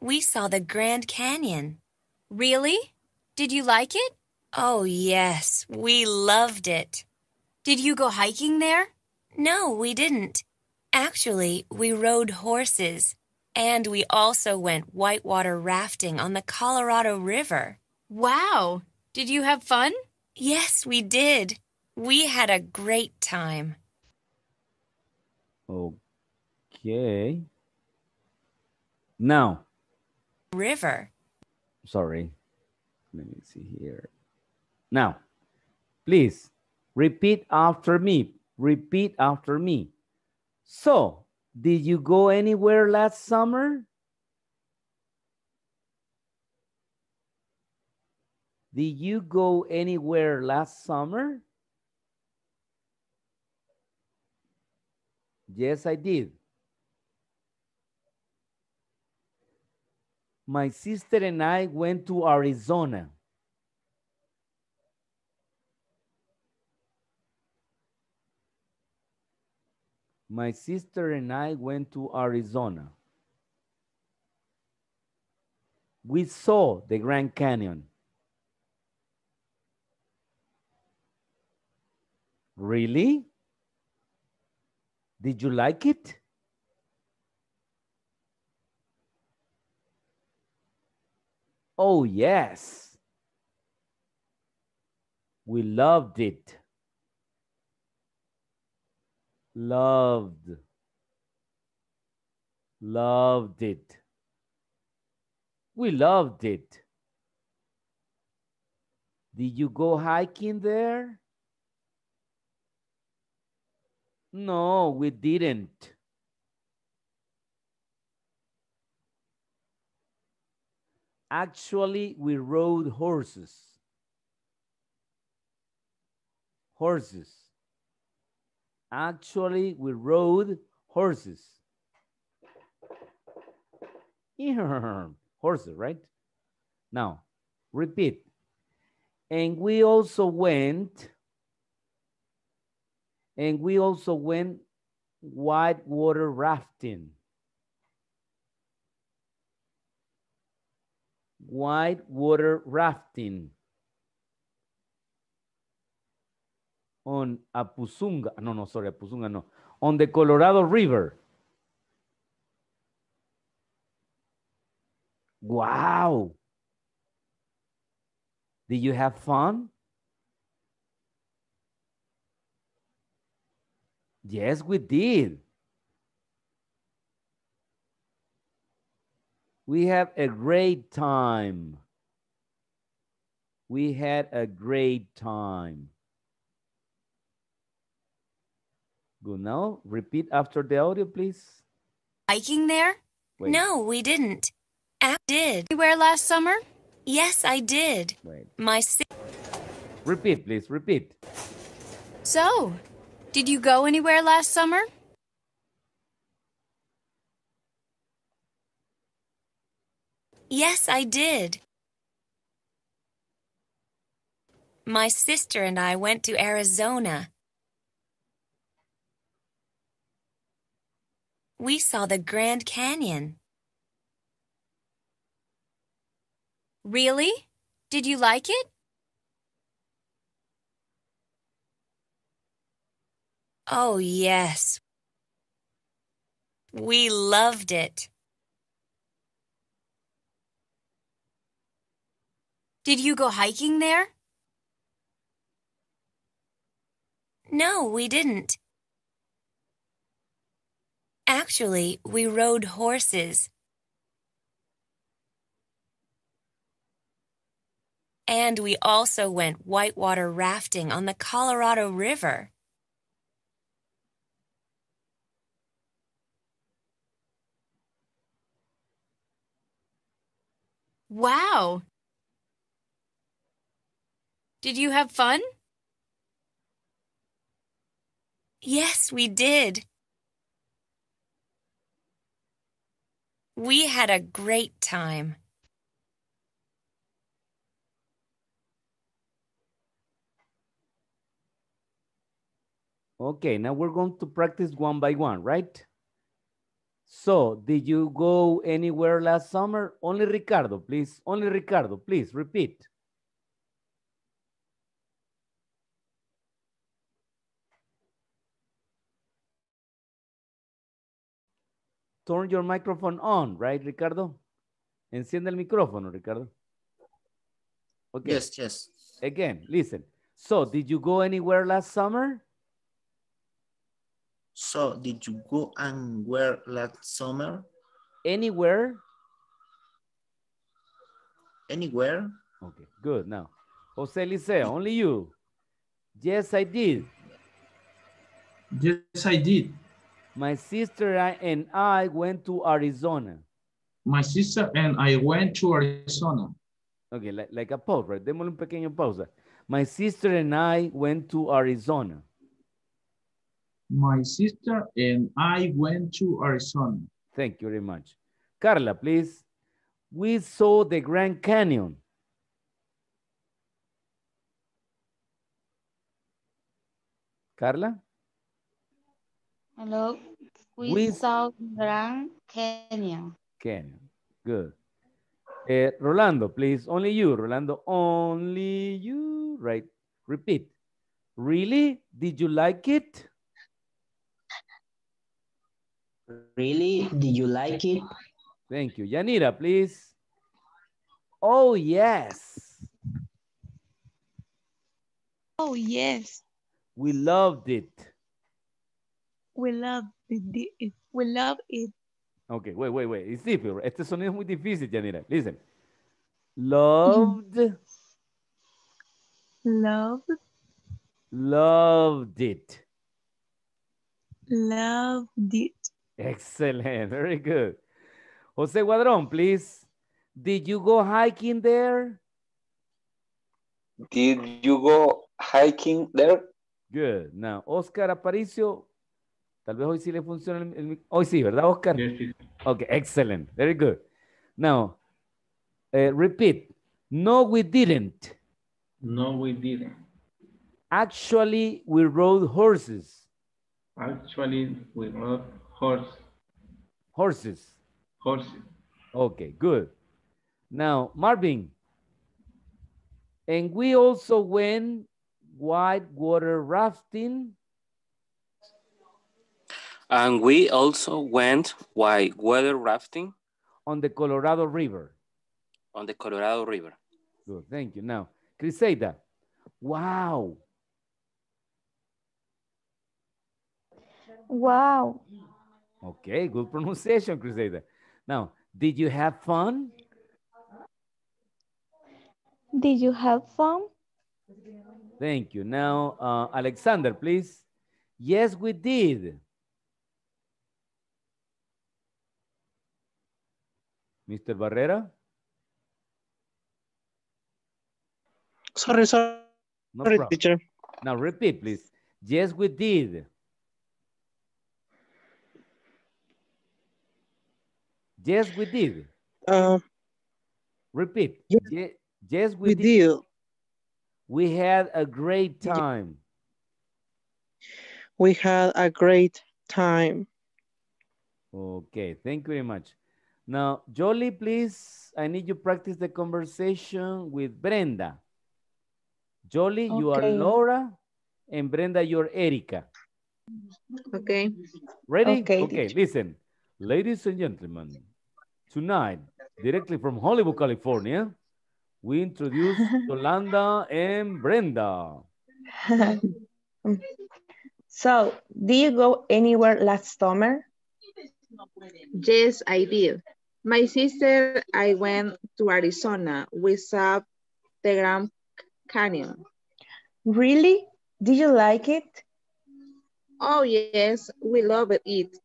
We saw the Grand Canyon. Really? Did you like it? Oh, yes, we loved it. Did you go hiking there? No, we didn't. Actually, we rode horses. And we also went whitewater rafting on the Colorado River. Wow. Did you have fun? Yes, we did. We had a great time. Okay. Now, River. sorry. Let me see here. Now, please repeat after me. Repeat after me. So, did you go anywhere last summer? Did you go anywhere last summer? Yes, I did. My sister and I went to Arizona. My sister and I went to Arizona. We saw the Grand Canyon. Really? Did you like it? Oh, yes. We loved it. Loved. Loved it. We loved it. Did you go hiking there? No, we didn't. Actually, we rode horses. Horses. Actually, we rode horses. Erm, horses, right? Now, repeat. And we also went, and we also went whitewater rafting. Whitewater rafting. on Apuzunga, no, no, sorry, Apuzunga, no, on the Colorado River. Wow. Did you have fun? Yes, we did. We have a great time. We had a great time. Good. Now, repeat after the audio, please. Hiking there? Wait. No, we didn't. I did. Anywhere last summer? Yes, I did. Wait. My si- Repeat, please. Repeat. So, did you go anywhere last summer? Yes, I did. My sister and I went to Arizona. We saw the Grand Canyon. Really? Did you like it? Oh, yes. We loved it. Did you go hiking there? No, we didn't. Actually, we rode horses. And we also went whitewater rafting on the Colorado River. Wow. Did you have fun? Yes, we did. We had a great time. Okay, now we're going to practice one by one, right? So, did you go anywhere last summer? Only Ricardo, please. Only Ricardo, please repeat. Turn your microphone on, right, Ricardo? Enciende el micrófono, Ricardo. Okay. Yes, yes. Again, listen. So, did you go anywhere last summer? So, did you go anywhere last summer? Anywhere? Anywhere? Okay, good. Now, Jose Eliseo, only you. Yes, I did. Yes, I did. My sister and I went to Arizona. My sister and I went to Arizona. Okay, like, like a pause, right? Démosle un pequeño pausa. My sister and I went to Arizona. My sister and I went to Arizona. Thank you very much. Carla, please. We saw the Grand Canyon. Carla? Hello. We, We- saw Grand Canyon. Canyon. Good. Eh, Rolando, please. Only you, Rolando. Only you. Right. Repeat. Really? Did you like it? Really? Did you like it? Thank you. Yanira, please. Oh, yes. Oh, yes. We loved it. We love it. We love it. Okay, wait, wait, wait. It's difficult. Este sonido es muy difícil, Yanira. Listen. Loved, Love, loved it. loved it. Excellent. Very good. Jose Guadrón, please. Did you go hiking there? Did you go hiking there? Good. Now, Oscar Aparicio. Tal vez hoy sí le funciona el, el Hoy sí, ¿verdad, Oscar? Okay, excellent. Very good. Now, eh, repeat. No, we didn't. No, we didn't. Actually, we rode horses. Actually, we rode horse, Horses. horses. Okay, good. Now, Marvin. And we also went whitewater rafting And we also went white weather rafting on the Colorado River. on the Colorado River. Good, thank you. Now, Criseida. Wow. Wow. Okay, good pronunciation, Criseida. Now, did you have fun? Did you have fun? Thank you. Now, uh, Alexander, please. Yes, we did. Mr. Barrera? Sorry, sorry, No sorry, problem. teacher. Now, repeat, please. Yes, we did. Yes, we did. Uh, Repeat. Yes, Ye- yes, we, we did. did. We had a great time. We had a great time. Okay, thank you very much. Now, Jolie, please, I need you to practice the conversation with Brenda. Jolie, you are Laura, and Brenda, you're Erica. Okay. Ready? Okay, Okay, listen. Ladies and gentlemen, tonight, directly from Hollywood, California, we introduce Yolanda and Brenda. so, did you go anywhere last summer? Yes, I did. My sister, I went to Arizona. We saw the Grand Canyon. Really? Did you like it? Oh, yes, we loved it.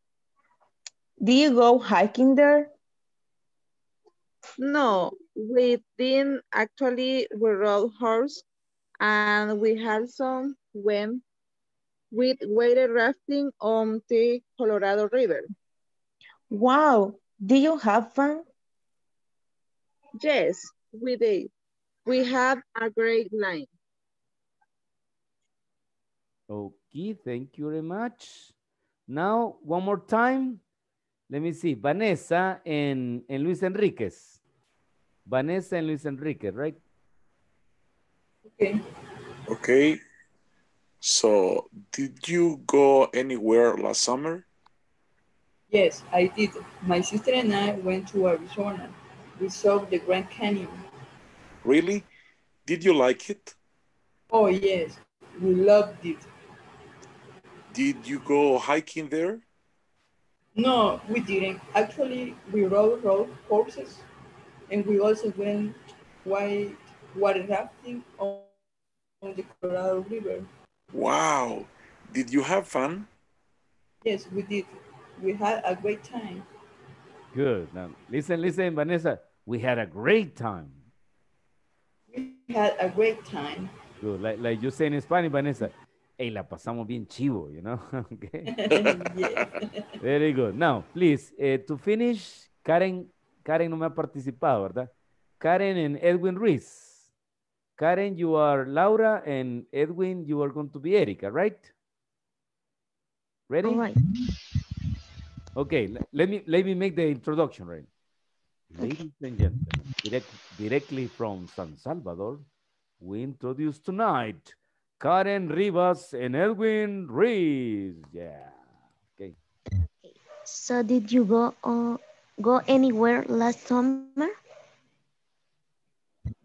Did you go hiking there? No, we didn't actually, we rode horse and we also went with water rafting on the Colorado River. Wow. Did you have fun? Yes, we did. We had a great night. Okay, thank you very much. Now, one more time. Let me see. Vanessa and, and Luis Enriquez. Vanessa and Luis Enriquez, right? Okay. Okay. So, did you go anywhere last summer? Yes, I did. My sister and I went to Arizona. We saw the Grand Canyon. Really? Did you like it? Oh, yes. We loved it. Did you go hiking there? No, we didn't. Actually, we rode, rode horses and we also went white water rafting on, on the Colorado River. Wow. Did you have fun? Yes, we did. We had a great time. Good. Now, listen, listen, Vanessa. We had a great time. We had a great time. Good. Like, like you say in Spanish, Vanessa. Hey, la pasamos bien chivo, you know? okay. yes. Very good. Now, please, uh, to finish, Karen, Karen no me ha participado, ¿verdad? Karen and Edwin Ruiz. Karen, you are Laura, and Edwin, you are going to be Erica, right? Ready? All right. Okay, let me let me make the introduction, right? Ladies and gentlemen, direct, directly from San Salvador, we introduce tonight Karen Rivas and Edwin Ruiz. Yeah. Okay. So did you go uh, go anywhere last summer?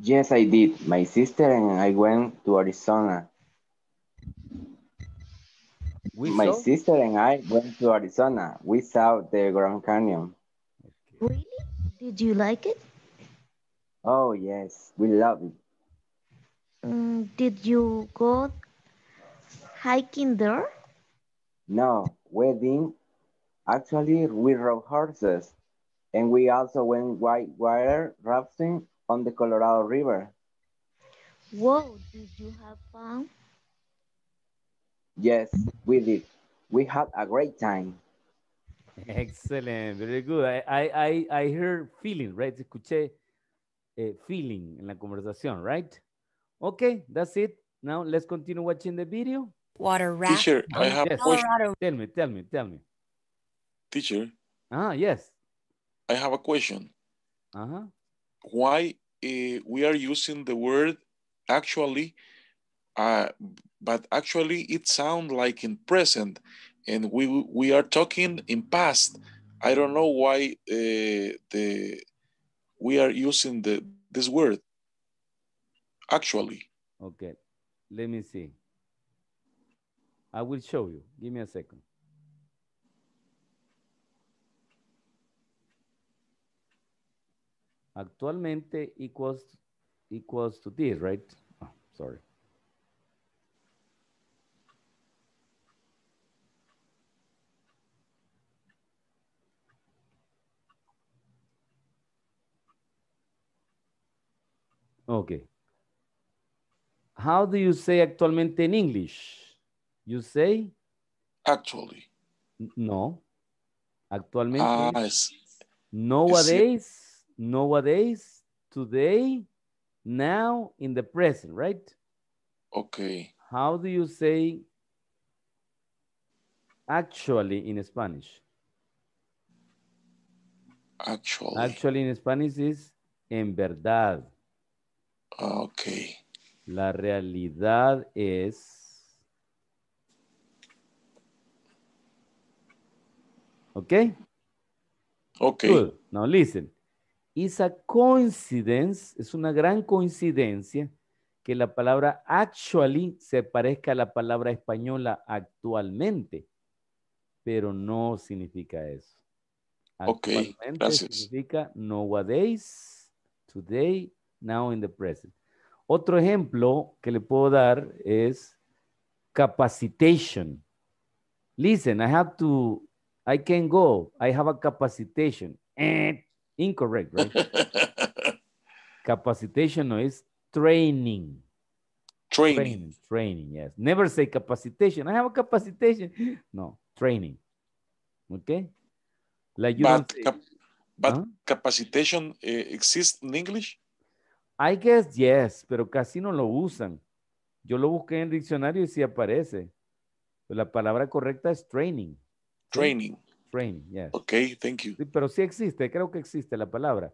Yes, I did. My sister and I went to Arizona. We My saw? sister and I went to Arizona. We saw the Grand Canyon. Really? Did you like it? Oh, yes, we love it. Mm, did you go hiking there? No, we didn't. Actually, we rode horses. And we also went white whitewater rafting on the Colorado River. Whoa, did you have fun? Yes, we did. We had a great time. Excellent, very good. I, I, I, I heard feeling, right? Escuché eh, feeling en la conversación, right? Okay, that's it. Now let's continue watching the video. Water Teacher, rafting I have the a question. Colorado Tell me, tell me, tell me. Teacher, Ah, yes. I have a question. Uh-huh. Why uh, we are using the word actually, uh, but actually it sounds like in present, and we we are talking in past. I don't know why uh, the we are using the this word actually. Okay, let me see. I will show you. Give me a second. Actualmente equals equals to this, right? Oh, sorry. Okay. How do you say actualmente in English? You say Actually, no. Actualmente ah, es- nowadays, nowadays, today, now, in the present, right? okay. How do you say actually in Spanish? Actually, Actually in Spanish is en verdad. Okay. La realidad es. Okay? Okay. Good. Now listen. It's a coincidence, es una gran coincidencia que la palabra actually se parezca a la palabra española actualmente, pero no significa eso. Ok, Actualmente gracias. significa nowadays, today, now in the present. Otro ejemplo que le puedo dar es capacitation. Listen, I have to, I can go, I have a capacitation. Eh, incorrect, right? capacitation no es training. Training. Training, training, yes. Never say capacitation. I have a capacitation. No, training. Okay? Like you But, cap- but Huh? capacitation eh, exists in English? I guess yes, pero casi no lo usan. Yo lo busqué en el diccionario y sí aparece. La palabra correcta es training. Training. Training, yes. Okay, thank you. Sí, pero sí existe, creo que existe la palabra.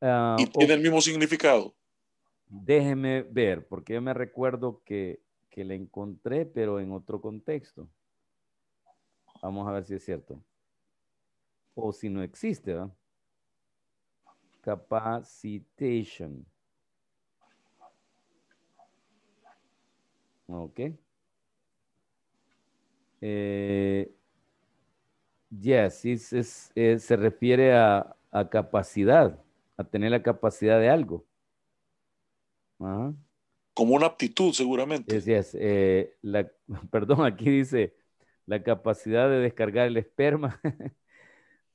Ah, ¿Y o- tiene el mismo significado? déjeme ver, porque yo me recuerdo que, que la encontré, pero en otro contexto. Vamos a ver si es cierto. O si no existe, ¿va? Capacitation. Ok. Eh, yes, es- es- eh, se refiere a, a capacidad, a tener la capacidad de algo. Ajá. Como una aptitud, seguramente. Yes, yes, eh, la, perdón, aquí dice la capacidad de descargar el esperma.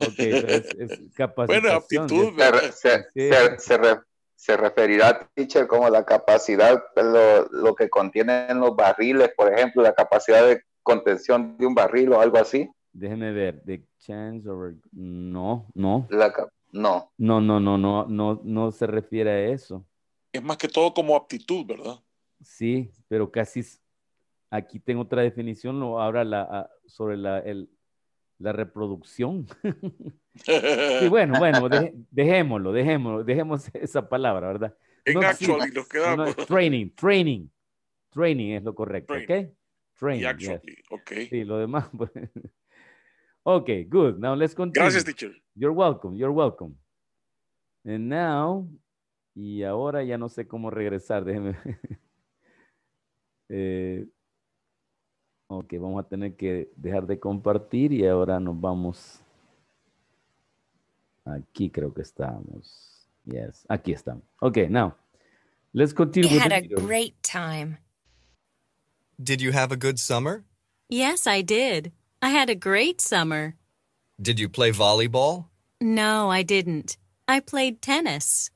ok, pero es, es capacitación. aptitud. Se, se- Sí. se- se re- se referirá, teacher, como la capacidad, lo, lo que contienen los barriles, por ejemplo, la capacidad de contención de un barril o algo así. Déjeme ver, the chance over... No, no. La cap- no. No, no, no, no, no, no se refiere a eso. Es más que todo como aptitud, ¿verdad? Sí, pero casi aquí tengo otra definición, lo ahora la, sobre la, el- la reproducción. Sí, bueno, bueno, dejémoslo, dejémoslo, dejemos esa palabra, ¿verdad? En No actually existe. nos No, no, quedamos. training, training, training es lo correcto, Training. ¿ok? Training, Y yes. actually, ok. Sí, lo demás. pues. ok, good. Now let's continue. Gracias, teacher. You're welcome, you're welcome. And now, y ahora ya no sé cómo regresar, déjeme. Eh, ok, vamos a tener que dejar de compartir y ahora nos vamos. Aquí creo que estamos. Yes, aquí estamos. Ok, now, let's continue We had the a video. great time. Did you have a good summer? Yes, I did. I had a great summer. Did you play volleyball? No, I didn't. I played tennis.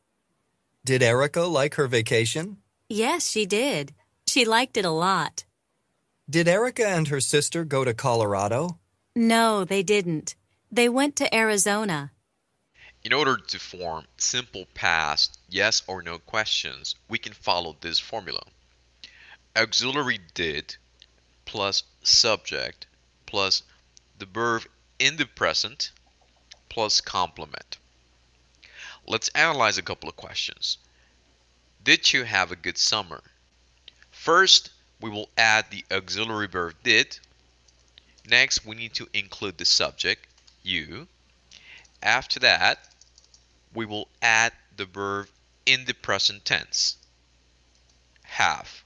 Did Erica like her vacation? Yes, she did. She liked it a lot. Did Erica and her sister go to Colorado? No, they didn't. They went to Arizona. In order to form simple past yes or no questions, we can follow this formula. Auxiliary did plus subject plus the verb in the present plus complement. Let's analyze a couple of questions. Did you have a good summer? First, we will add the auxiliary verb did. Next, we need to include the subject, you. After that, we will add the verb in the present tense, have.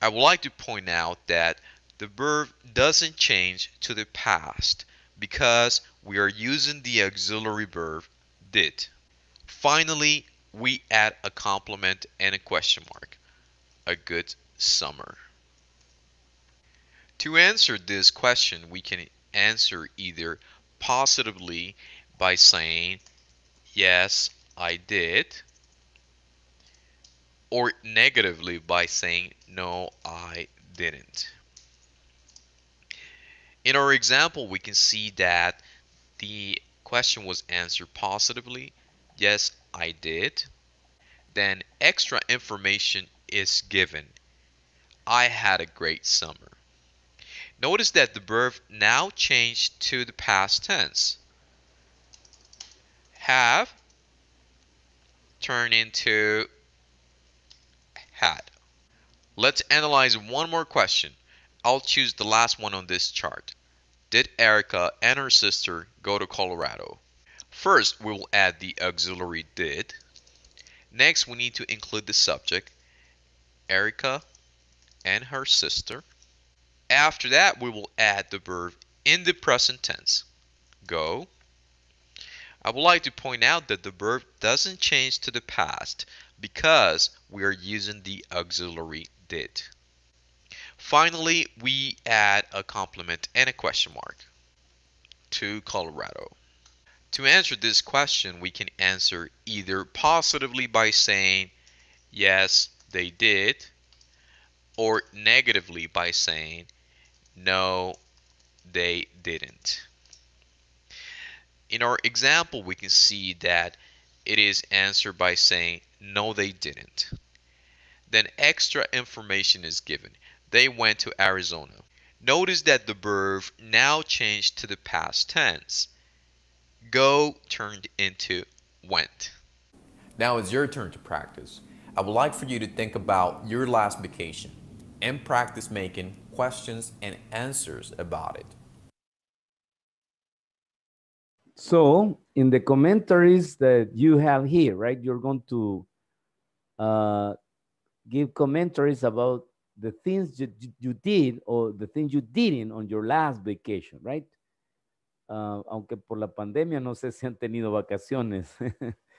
I would like to point out that the verb doesn't change to the past because we are using the auxiliary verb did. Finally, we add a complement and a question mark. A good summer. To answer this question, we can answer either positively by saying, Yes, I did, or negatively by saying, No, I didn't. In our example, we can see that the question was answered positively. Yes, I did. Then extra information is given. I had a great summer. Notice that the verb now changed to the past tense. Have turned into had. Let's analyze one more question. I'll choose the last one on this chart. Did Erica and her sister go to Colorado? First, we will add the auxiliary did. Next, we need to include the subject, Erica and her sister. After that, we will add the verb in the present tense, go. I would like to point out that the verb doesn't change to the past because we are using the auxiliary did. Finally, we add a complement and a question mark to Colorado. To answer this question, we can answer either positively by saying, yes, they did, or negatively by saying, no, they didn't. In our example, we can see that it is answered by saying, no, they didn't. Then extra information is given. They went to Arizona. Notice that the verb now changed to the past tense. Go turned into went. Now it's your turn to practice. I would like for you to think about your last vacation and practice making questions and answers about it. So in the commentaries that you have here, right, you're going to uh, give commentaries about the things you, you did or the things you didn't on your last vacation, right? Uh, aunque por la pandemia no sé si han tenido vacaciones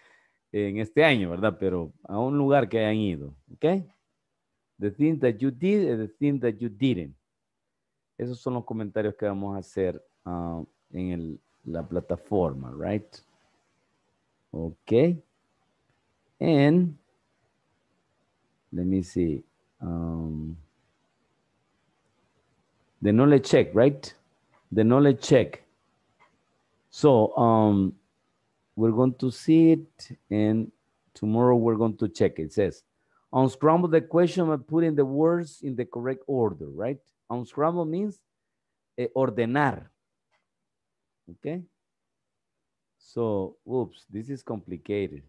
en este año, ¿verdad? Pero a un lugar que hayan ido, ¿ok? The things that you did and the things that you didn't. Esos son los comentarios que vamos a hacer uh, en el, la plataforma, right? Okay. And let me see. Um, the knowledge check, right? The knowledge check. So um, we're going to see it and tomorrow we're going to check it. It says, unscramble the question by putting the words in the correct order, right? Unscramble means eh, ordenar. Okay? So, oops, this is complicated.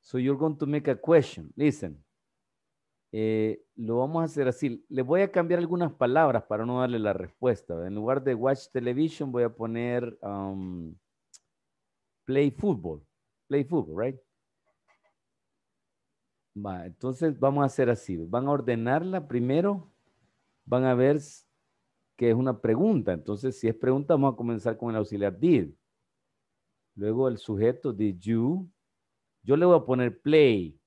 So you're going to make a question. Listen. Eh, lo vamos a hacer así. Le voy a cambiar algunas palabras para no darle la respuesta. En lugar de watch television voy a poner um, play football. Play football, right? Va, entonces vamos a hacer así. Van a ordenarla primero. Van a ver que es una pregunta. Entonces, si es pregunta, vamos a comenzar con el auxiliar did. Luego el sujeto did you. Yo le voy a poner play.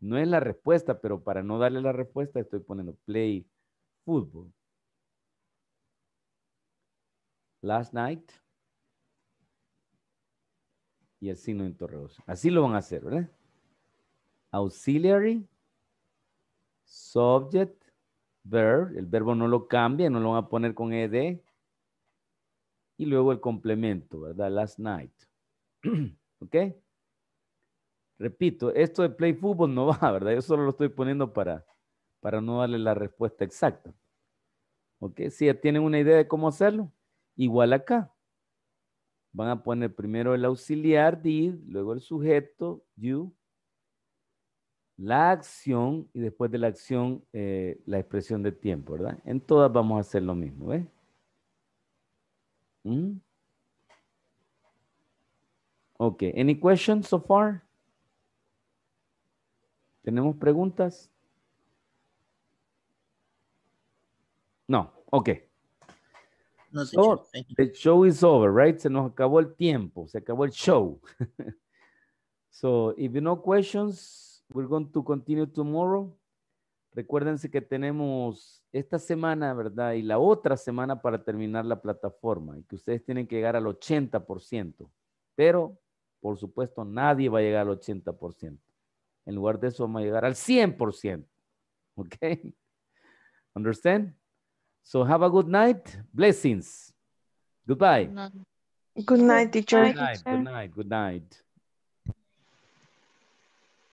No es la respuesta, pero para no darle la respuesta estoy poniendo play football. Last night. Y el signo de interrogación. Así lo van a hacer, ¿verdad? Auxiliary, subject, verb. El verbo no lo cambia, no lo van a poner con ed. Y luego el complemento, ¿verdad? Last night. ¿Ok? Repito, esto de play fútbol no va, ¿verdad? Yo solo lo estoy poniendo para, para no darle la respuesta exacta. ¿Ok? Si ya tienen una idea de cómo hacerlo, igual acá. Van a poner primero el auxiliar did, luego el sujeto you, la acción y después de la acción eh, la expresión de tiempo, ¿verdad? En todas vamos a hacer lo mismo, ¿ves? ¿Mm? Ok, any questions so far? ¿Tenemos preguntas? No, ok. No, the show is over, right? Se nos acabó el tiempo, se acabó el show. so, if you know questions, we're going to continue tomorrow. Recuérdense que tenemos esta semana, ¿verdad? Y la otra semana para terminar la plataforma y que ustedes tienen que llegar al 80%. Pero, por supuesto, nadie va a llegar al 80%. En lugar de eso, vamos a llegar al 100%. ¿Ok? Understand? So have a good night. Blessings. Goodbye. Good night, teacher. Good night. Good night. Good night.